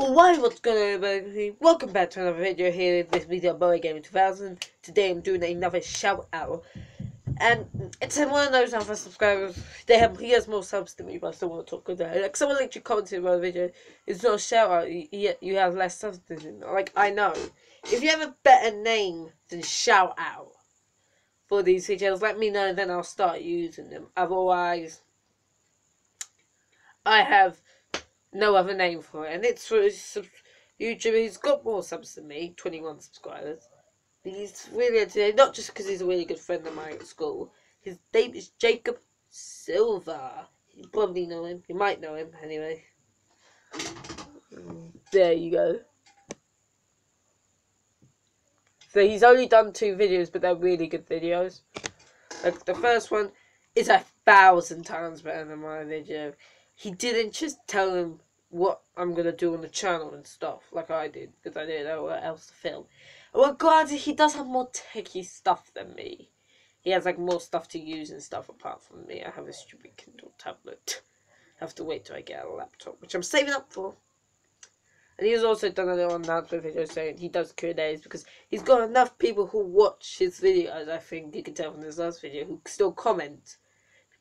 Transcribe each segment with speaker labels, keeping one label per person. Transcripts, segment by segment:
Speaker 1: Alright, what's going on everybody? Welcome back to another video here in this video Boy Gaming 2000. Today I'm doing another shout out. And it's one of those other subscribers, they have he has more subs than me, but I still want to talk about it. Like someone literally commented about the video, it's not a shout out, you, you have less subs than him. Like I know. If you have a better name than shout out for these videos, let me know then I'll start using them. Otherwise I have no other name for it, and it's for YouTube. He's got more subs than me, 21 subscribers. He's really entertaining, not just because he's a really good friend of mine at school. His name is Jacob Sliver. You probably know him. You might know him, anyway. There you go. So he's only done two videos, but they're really good videos. Like the first one is a thousand times better than my video he didn't just tell him what I'm gonna do on the channel and stuff like I did because I didn't know what else to film. Well, granted, he does have more techie stuff than me. He has like more stuff to use and stuff apart from me. I have a stupid Kindle tablet. I have to wait till I get a laptop, which I'm saving up for. And he's also done a little announcement video saying he does Q&As because he's got enough people who watch his videos, I think you can tell from this last video, who still comment.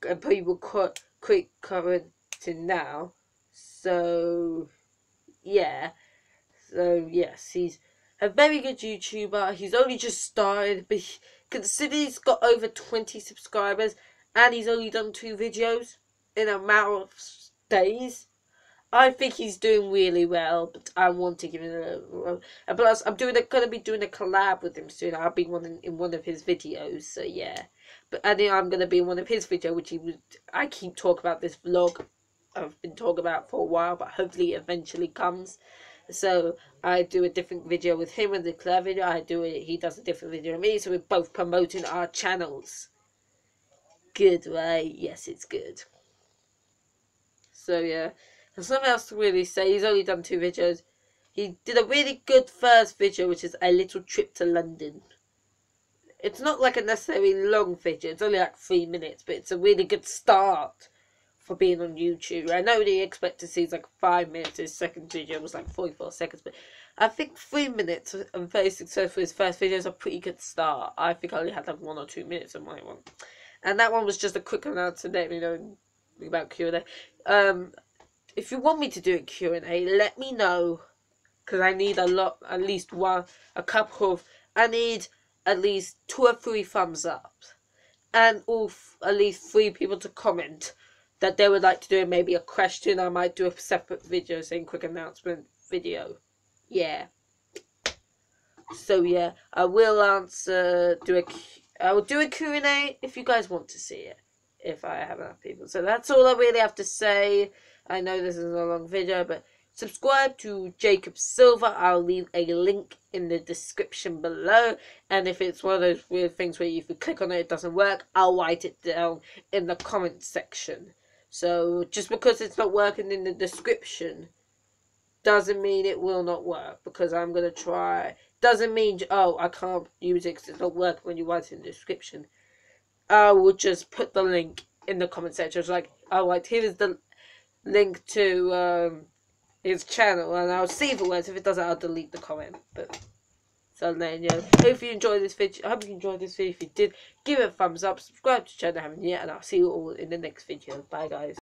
Speaker 1: And people quick comment to now. So, yeah. So, yes, he's a very good YouTuber. He's only just started, but he, consider he's got over 20 subscribers and he's only done two videos in a matter of days. I think he's doing really well, but I want to give him a. And plus, I'm doing a, gonna be doing a collab with him soon. I'll be one in, in one of his videos, so yeah. But I think I'm gonna be in one of his videos, which he would. I keep talking about this vlog I've been talking about for a while, but hopefully eventually comes. So I do a different video with him and the Claire video. I do it. He does a different video with me. So we're both promoting our channels. Good, right? Yes, it's good. So yeah, there's nothing else to really say. He's only done two videos. He did a really good first video, which is a little trip to London. It's not like a necessarily long video. It's only like three minutes, but it's a really good start for being on YouTube. I know the to see like five minutes. His second video was like 44 seconds, but I think three minutes and very successful. His first video is a pretty good start. I think I only had like one or two minutes on my one, and that one was just a quick announcement. Let me know about Q and A. Um, if you want me to do a Q and A, let me know because I need a lot, at least one, a couple of. I need at least two or three thumbs up, and all at least three people to comment that they would like to do maybe a question. I might do a separate video saying quick announcement video. Yeah. So yeah, I will answer, do a, I will do a Q&A if you guys want to see it. If I have enough people. So that's all I really have to say. I know this is a long video, but subscribe to Jacob Sliver. I'll leave a link in the description below. And if it's one of those weird things where if you click on it, it doesn't work, I'll write it down in the comment section. So just because it's not working in the description doesn't mean it will not work because I'm going to try. Doesn't mean, oh, I can't use it because it's not working when you write it in the description. I will just put the link in the comment section. It's like, oh, right, here is the link to um, his channel and I'll see if it works. If it doesn't, I'll delete the comment. But so then, yeah, hope you enjoyed this video. I hope you enjoyed this video. If you did, give it a thumbs up, subscribe to the channel if you haven't yet, and I'll see you all in the next video. Bye, guys.